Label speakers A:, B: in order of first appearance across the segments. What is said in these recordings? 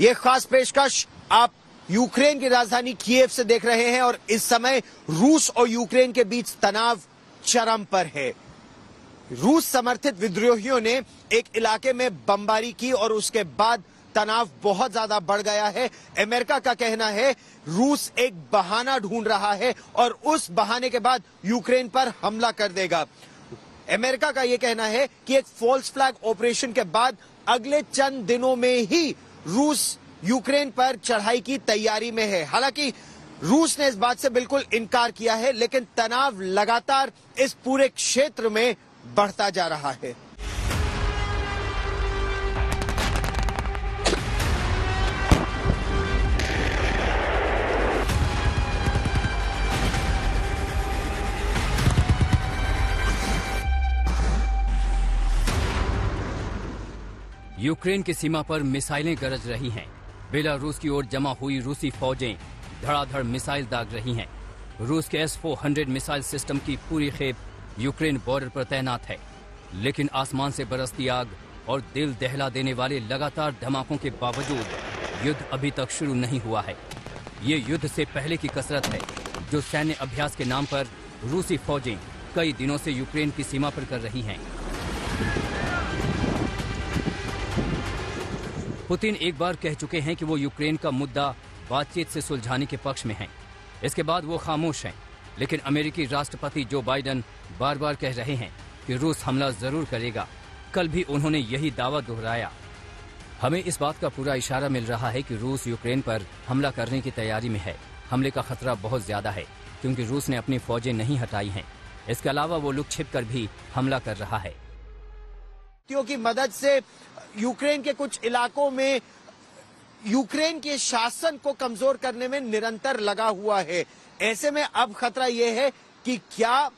A: ये खास पेशकश आप यूक्रेन की राजधानी कीव से देख रहे हैं और इस समय रूस और यूक्रेन के बीच तनाव चरम पर है। रूस समर्थित विद्रोहियों ने एक इलाके में बमबारी की और उसके बाद तनाव बहुत ज़्यादा बढ़ गया है। अमेरिका का कहना है, रूस एक बहाना ढूंढ रहा है और उस बहाने के बाद यूक्रेन पर हमला कर देगा। अमेरिका का यह कहना है कि एक फॉल्स फ्लैग ऑपरेशन के बाद अगले चंद दिनों में ही रूस यूक्रेन पर चढ़ाई की तैयारी में है। हालाँकि रूस ने इस बात से बिल्कुल इनकार किया है, लेकिन तनाव लगातार इस पूरे क्षेत्र में बढ़ता जा रहा है।
B: यूक्रेन की सीमा पर मिसाइलें गरज रही हैं। बेलारूस की ओर जमा हुई रूसी फौजें धड़ाधड़ मिसाइल दाग रही हैं। रूस के एस फोर मिसाइल सिस्टम की पूरी खेप यूक्रेन बॉर्डर पर तैनात है। लेकिन आसमान से बरसती आग और दिल दहला देने वाले लगातार धमाकों के बावजूद युद्ध अभी तक शुरू नहीं हुआ है। ये युद्ध से पहले की कसरत है, जो सैन्य अभ्यास के नाम पर रूसी फौजें कई दिनों से यूक्रेन की सीमा पर कर रही हैं। पुतिन एक बार कह चुके हैं कि वो यूक्रेन का मुद्दा बातचीत से सुलझाने के पक्ष में हैं। इसके बाद वो खामोश हैं। लेकिन अमेरिकी राष्ट्रपति जो बाइडन बार बार कह रहे हैं कि रूस हमला ज़रूर करेगा। कल भी उन्होंने यही दावा दोहराया। हमें इस बात का पूरा इशारा मिल रहा है कि रूस यूक्रेन पर हमला करने की तैयारी में है। हमले का खतरा बहुत ज़्यादा है, क्योंकि रूस ने अपनी फौजें नहीं हटाई हैं। इसके अलावा वो लुक छिप कर भी हमला कर रहा है।
A: की मदद से यूक्रेन के कुछ इलाकों में यूक्रेन के शासन को कमज़ोर करने में निरंतर लगा हुआ है। ऐसे में अब खतरा यह है कि क्या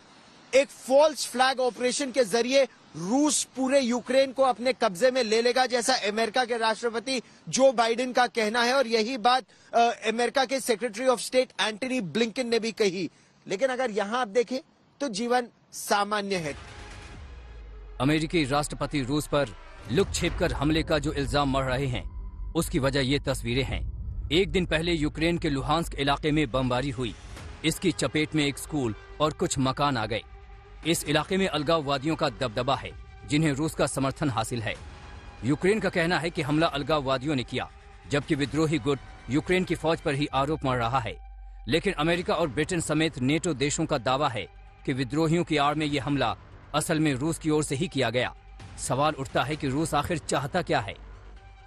A: एक फॉल्स फ्लैग ऑपरेशन के ज़रिए रूस पूरे यूक्रेन को अपने कब्जे में ले लेगा, जैसा अमेरिका के राष्ट्रपति जो बाइडेन का कहना है, और यही बात अमेरिका के secretary of state Antony Blinken ने भी कही। लेकिन अगर यहाँ आप देखें तो जीवन सामान्य है।
B: अमेरिकी राष्ट्रपति रूस पर लुक छिपकर हमले का जो इल्ज़ाम मर रहे हैं, उसकी वजह ये तस्वीरें हैं। एक दिन पहले यूक्रेन के लुहांस्क इलाके में बमबारी हुई। इसकी चपेट में एक स्कूल और कुछ मकान आ गए। इस इलाके में अलगाववादियों का दबदबा है, जिन्हें रूस का समर्थन हासिल है। यूक्रेन का कहना है कि हमला अलगाववादियों ने किया, जबकि विद्रोही गुट यूक्रेन की फौज पर ही आरोप मर रहा है। लेकिन अमेरिका और ब्रिटेन समेत नेटो देशों का दावा है कि विद्रोहियों की आड़ में ये हमला असल में रूस की ओर से ही किया गया। सवाल उठता है कि रूस आखिर चाहता क्या है?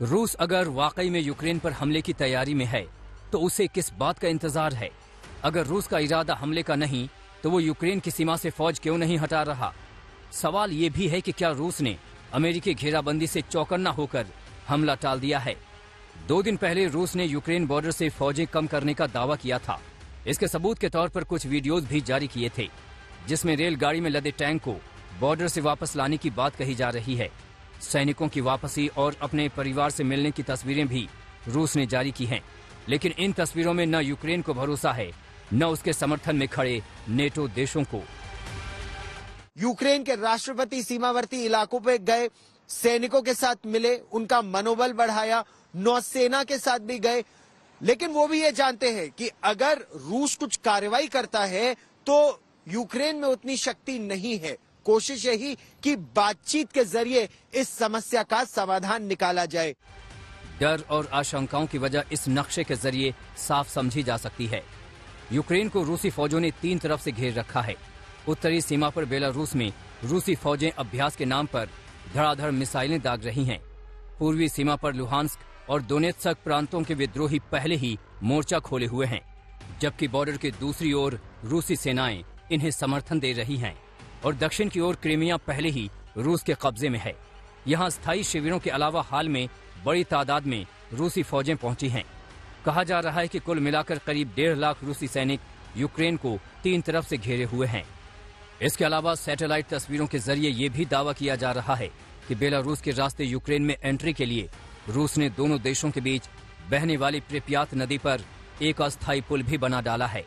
B: रूस अगर वाकई में यूक्रेन पर हमले की तैयारी में है तो उसे किस बात का इंतज़ार है? अगर रूस का इरादा हमले का नहीं तो वो यूक्रेन की सीमा से फौज क्यों नहीं हटा रहा? सवाल ये भी है कि क्या रूस ने अमेरिकी घेराबंदी से चौकन्ना होकर हमला टाल दिया है? दो दिन पहले रूस ने यूक्रेन बॉर्डर से फौजें कम करने का दावा किया था। इसके सबूत के तौर पर कुछ वीडियोस भी जारी किए थे, जिसमें रेलगाड़ी में लदे टैंक को बॉर्डर से वापस लाने की बात कही जा रही है। सैनिकों की वापसी और अपने परिवार से मिलने की तस्वीरें भी रूस ने जारी की हैं। लेकिन इन तस्वीरों में न यूक्रेन को भरोसा है, न उसके समर्थन में खड़े नेटो देशों को।
A: यूक्रेन के राष्ट्रपति सीमावर्ती इलाकों पर गए सैनिकों के साथ मिले, उनका मनोबल बढ़ाया, नौसेना के साथ भी गए। लेकिन वो भी ये जानते हैं कि अगर रूस कुछ कार्रवाई करता है तो यूक्रेन में उतनी शक्ति नहीं है। कोशिश यही कि बातचीत के ज़रिए इस समस्या का समाधान निकाला जाए।
B: डर और आशंकाओं की वजह इस नक्शे के ज़रिए साफ़ समझी जा सकती है। यूक्रेन को रूसी फौजों ने तीन तरफ़ से घेर रखा है। उत्तरी सीमा पर बेलारूस में रूसी फौजें अभ्यास के नाम पर धड़ाधड़ मिसाइलें दाग रही हैं। पूर्वी सीमा पर लुहानस्क और दोनेत्सक प्रांतों के विद्रोही पहले ही मोर्चा खोले हुए हैं, जबकि बॉर्डर के दूसरी ओर रूसी सेनाएँ इन्हें समर्थन दे रही हैं। और दक्षिण की ओर क्रीमिया पहले ही रूस के कब्जे में है। यहाँ स्थायी शिविरों के अलावा हाल में बड़ी तादाद में रूसी फौजें पहुँची हैं। कहा जा रहा है कि कुल मिलाकर करीब डेढ़ लाख रूसी सैनिक यूक्रेन को तीन तरफ़ से घेरे हुए हैं। इसके अलावा सैटेलाइट तस्वीरों के ज़रिए ये भी दावा किया जा रहा है कि बेलारूस के रास्ते यूक्रेन में एंट्री के लिए रूस ने दोनों देशों के बीच बहने वाली प्रिपियात नदी पर एक अस्थायी पुल भी बना डाला है।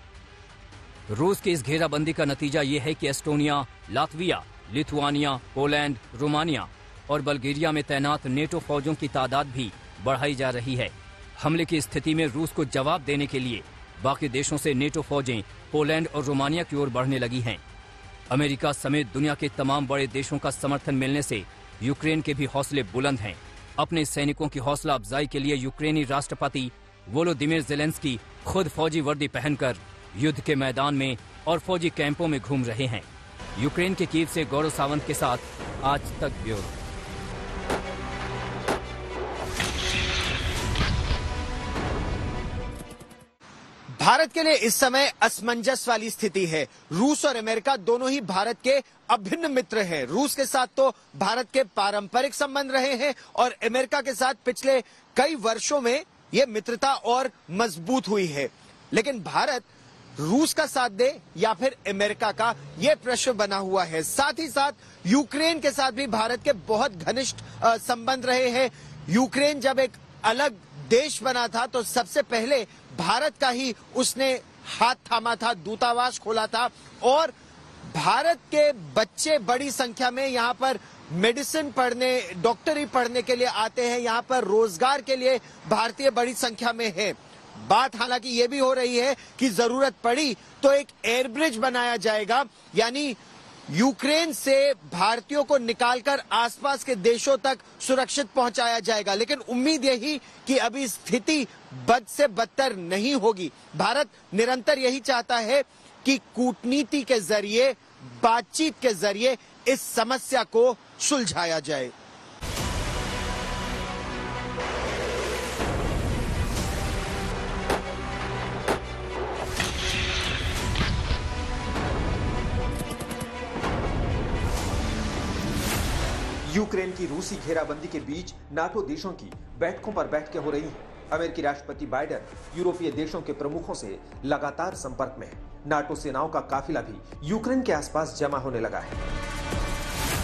B: रूस की इस घेराबंदी का नतीजा ये है कि Estonia, Latvia, Lithuania, Poland, Romania और बल्गेरिया में तैनात नेटो फौजों की तादाद भी बढ़ाई जा रही है। हमले की स्थिति में रूस को जवाब देने के लिए बाकी देशों से नेटो फौजें पोलैंड और रोमानिया की ओर बढ़ने लगी हैं। अमेरिका समेत दुनिया के तमाम बड़े देशों का समर्थन मिलने से यूक्रेन के भी हौसले बुलंद हैं। अपने सैनिकों की हौसला अफजाई के लिए यूक्रेनी राष्ट्रपति वोलोदिमिर जेलेंस्की खुद फौजी वर्दी पहनकर युद्ध के मैदान में और फौजी कैंपों में घूम रहे हैं। यूक्रेन के कीव से गौरव सावंत के साथ आज तक ब्यूरो।
A: भारत के लिए इस समय असमंजस वाली स्थिति है। रूस और अमेरिका दोनों ही भारत के अभिन्न मित्र हैं। रूस के साथ तो भारत के पारंपरिक संबंध रहे हैं और अमेरिका के साथ पिछले कई वर्षों में ये मित्रता और मज़बूत हुई है। लेकिन भारत रूस का साथ दे या फिर अमेरिका का? ये प्रश्न बना हुआ है। साथ ही साथ, यूक्रेन के साथ भी भारत के बहुत घनिष्ठ संबंध रहे हैं। यूक्रेन जब एक अलग देश बना था तो सबसे पहले भारत का ही उसने हाथ थामा था, दूतावास खोला था। और भारत के बच्चे बड़ी संख्या में यहाँ पर मेडिसिन पढ़ने, डॉक्टरी पढ़ने के लिए आते हैं। यहाँ पर रोज़गार के लिए भारतीय बड़ी संख्या में है। बात हालाँकि ये भी हो रही है कि ज़रूरत पड़ी तो एक एयरब्रिज बनाया जाएगा, यानी यूक्रेन से भारतीयों को निकालकर आसपास के देशों तक सुरक्षित पहुँचाया जाएगा। लेकिन उम्मीद यही कि अभी स्थिति बद से बदतर नहीं होगी। भारत निरंतर यही चाहता है कि कूटनीति के ज़रिए, बातचीत के ज़रिए इस समस्या को सुलझाया जाए।
C: यूक्रेन की रूसी घेराबंदी के बीच नाटो देशों की बैठकों पर बैठकें हो रही हैं। अमेरिकी राष्ट्रपति बाइडेन यूरोपीय देशों के प्रमुखों से लगातार संपर्क में है। नाटो सेनाओं का काफिला भी यूक्रेन के आसपास जमा होने लगा है।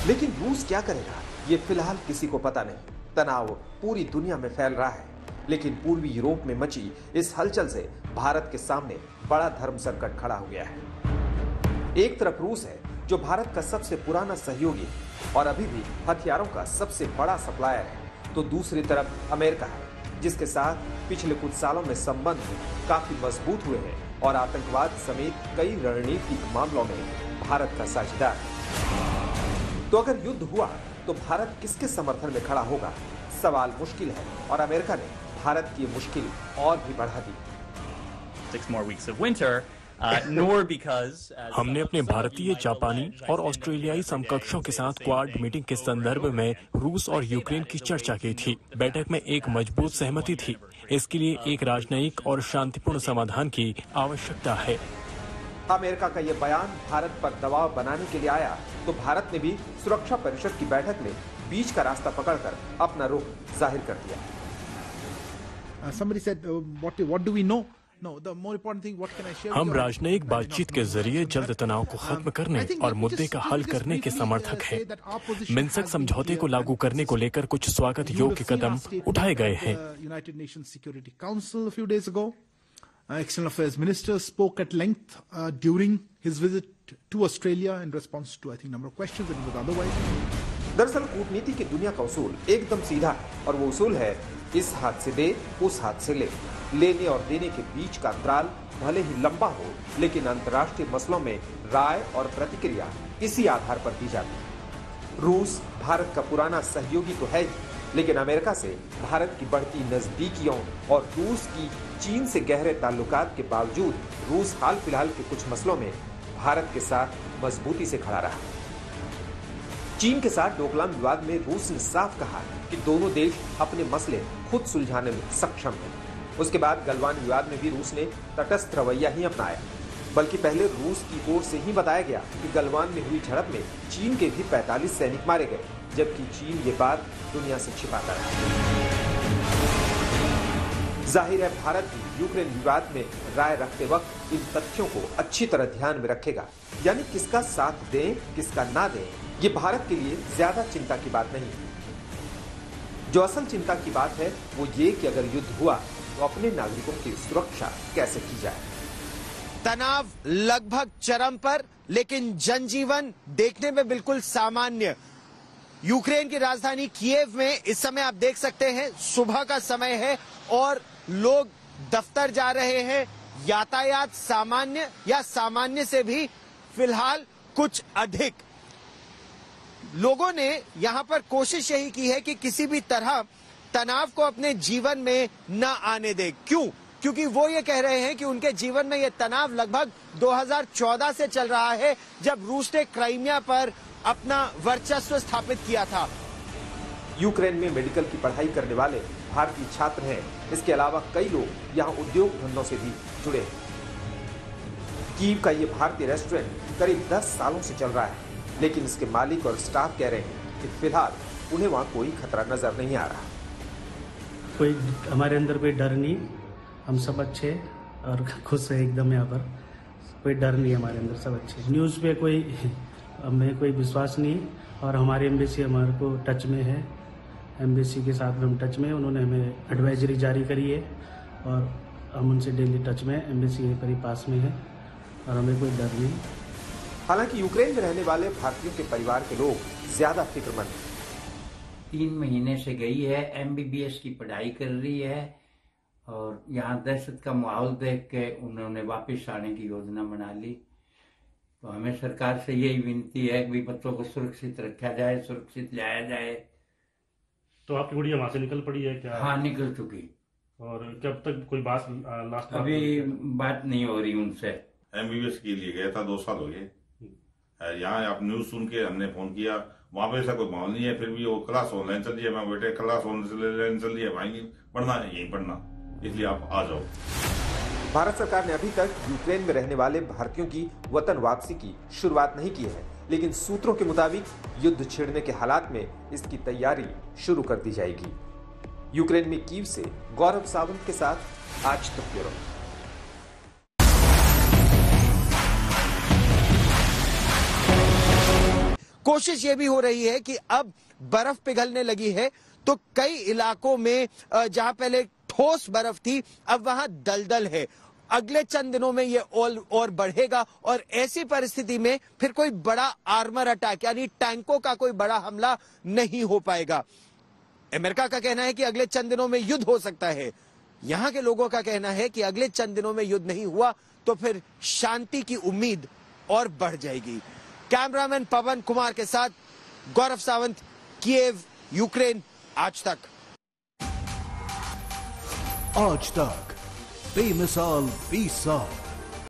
C: लेकिन रूस क्या करेगा? ये फ़िलहाल किसी को पता नहीं। तनाव पूरी दुनिया में फैल रहा है। लेकिन पूर्वी यूरोप में मची इस हलचल से भारत के सामने बड़ा धर्म संकट खड़ा हो गया है। एक तरफ़ रूस है जो भारत का सबसे पुराना सहयोगी है और अभी भी हथियारों का सबसे बड़ा सप्लायर है तो दूसरी तरफ़ अमेरिका है जिसके साथ पिछले कुछ सालों में संबंध काफ़ी मज़बूत हुए हैं और आतंकवाद समेत कई रणनीतिक मामलों में भारत का साझेदार है। तो अगर युद्ध हुआ तो भारत किसके समर्थन में खड़ा होगा? सवाल मुश्किल है और अमेरिका ने भारत की मुश्किल और भी बढ़ा दी।
D: Six more weeks of winter, uh, nor
E: हमने अपने भारतीय जापानी और ऑस्ट्रेलियाई समकक्षों के साथ क्वाड मीटिंग के संदर्भ में रूस और यूक्रेन की चर्चा की थी। बैठक में एक मज़बूत सहमति थी। इसके लिए एक राजनयिक और शांतिपूर्ण समाधान की आवश्यकता है।
C: अमेरिका का ये बयान भारत पर दबाव बनाने के लिए आया तो भारत ने भी सुरक्षा परिषद की बैठक में बीच का रास्ता पकड़कर अपना रुख ज़ाहिर कर दिया।
F: Uh, somebody said, uh, what, what do we know?
E: हम राजनयिक बातचीत के ज़रिए जल्द तनाव को खत्म करने और मुद्दे का हल करने के समर्थक हैं। मिनसक समझौते को लागू करने को लेकर कुछ स्वागत योग्य कदम उठाए गए हैं।
F: यूनाइटेड नेशन सिक्योरिटी काउंसिल फ्यू
C: दरअसल कूटनीति की दुनिया का उसूल एकदम सीधा और वो उसूल है इस हाथ से दे उस हाथ से ले। लेने और देने के बीच का अंतराल भले ही लंबा हो, लेकिन अंतर्राष्ट्रीय मसलों में राय और प्रतिक्रिया इसी आधार पर दी जाती है। रूस, भारत का पुराना सहयोगी तो है ही, लेकिन अमेरिका से भारत की बढ़ती नजदीकियों और रूस की चीन से गहरे ताल्लुकात के बावजूद रूस हाल फ़िलहाल के कुछ मसलों में भारत के साथ मजबूती से खड़ा रहा। चीन के साथ डोकलाम विवाद में रूस ने साफ़ कहा कि दोनों देश अपने मसले खुद सुलझाने में सक्षम हैं। उसके बाद गलवान विवाद में भी रूस ने तटस्थ रवैया ही अपनाया। बल्कि पहले रूस की ओर से ही बताया गया कि गलवान में हुई झड़प में चीन के भी 45 सैनिक मारे गए, जबकि चीन ये बात दुनिया से छिपाता रहा। ज़ाहिर है भारत भी यूक्रेन विवाद में राय रखते वक्त इन तथ्यों को अच्छी तरह ध्यान में रखेगा। यानी किसका साथ दें, किसका ना दें, ये भारत के लिए ज़्यादा चिंता की बात नहीं। जो असल चिंता की बात है, वो ये कि अगर युद्ध हुआ तो अपने नागरिकों की सुरक्षा कैसे की जाए?
A: तनाव लगभग चरम पर, लेकिन जनजीवन देखने में बिल्कुल सामान्य। यूक्रेन की राजधानी किएव में इस समय आप देख सकते हैं, सुबह का समय है और लोग दफ्तर जा रहे हैं। यातायात सामान्य या सामान्य से भी फ़िलहाल कुछ अधिक। लोगों ने यहाँ पर कोशिश यही की है कि किसी भी तरह तनाव को अपने जीवन में न आने दे। क्यों? क्योंकि वो ये कह रहे हैं कि उनके जीवन में ये तनाव लगभग 2014 से चल रहा है, जब रूस ने क्राइमिया पर अपना वर्चस्व स्थापित किया था।
C: यूक्रेन में मेडिकल की पढ़ाई करने वाले भारतीय छात्र हैं। इसके अलावा कई लोग यहाँ उद्योग धंधों से भी जुड़े हैं। कीव का ये भारतीय रेस्टोरेंट करीब 10 सालों से चल रहा है, लेकिन इसके मालिक और स्टाफ कह रहे हैं कि फ़िलहाल उन्हें वहाँ कोई खतरा नज़र नहीं आ रहा।
G: कोई हमारे अंदर कोई डर नहीं, हम सब अच्छे और खुश है एकदम यहाँ पर। कोई डर नहीं हमारे अंदर, सब अच्छे। न्यूज़ पे कोई हमें कोई विश्वास नहीं और हमारी एम्बेसी हमारे को टच में है। एम्बेसी के साथ में हम टच में उन्होंने हमें एडवाइजरी जारी करी है और हम उनसे डेली टच में एम्बेसी पर ही पास में है और हमें कोई डर नहीं।
C: हालाँकि यूक्रेन में रहने वाले भारतीयों के परिवार के लोग ज़्यादा फिक्रमंद हैं।
H: तीन महीने से गई है एमबीबीएस की पढ़ाई कर रही है और यहाँ दहशत का माहौल देख के उन्होंने वापस आने की योजना बना ली। तो हमें सरकार से यही विनती है कि बच्चों को सुरक्षित रखा जाए सुरक्षित लाया जाए।
I: तो आपकी गुड़िया वहाँ से निकल पड़ी है क्या?
H: हाँ निकल चुकी।
I: और कब तक कोई बात लास्ट
H: अभी बात नहीं हो रही उनसे।
J: एमबीबीएस के लिए गया था दो साल हो गए। यहाँ आप न्यूज़ सुन के हमने फ़ोन किया। वहाँ पे ऐसा कोई माहौल नहीं है, फिर भी वो क्लास ऑनलाइन चल रही है, मैं बेटे क्लास ऑनलाइन चल रही है, भाई, पढ़ना है यही पढ़ना, इसलिए आप आ जाओ।
C: भारत सरकार ने अभी तक यूक्रेन में रहने वाले भारतीयों की वतन वापसी की शुरुआत नहीं की है, लेकिन सूत्रों के मुताबिक युद्ध छिड़ने के हालात में इसकी तैयारी शुरू कर दी जाएगी। यूक्रेन में कीव से गौरव सावंत के साथ आज तक ब्यूरो।
A: कोशिश ये भी हो रही है कि अब बर्फ़ पिघलने लगी है तो कई इलाकों में जहाँ पहले ठोस बर्फ़ थी अब वहाँ दलदल है। अगले चंद दिनों में ये और, और बढ़ेगा और ऐसी परिस्थिति में फिर कोई बड़ा आर्मर अटैक यानी टैंकों का कोई बड़ा हमला नहीं हो पाएगा। अमेरिका का कहना है कि अगले चंद दिनों में युद्ध हो सकता है। यहाँ के लोगों का कहना है कि अगले चंद दिनों में युद्ध नहीं हुआ तो फिर शांति की उम्मीद और बढ़ जाएगी। कैमरामैन पवन कुमार के साथ गौरव सावंत, किएव, यूक्रेन, आज तक।
K: आज तक, बेमिसाल बीस साल।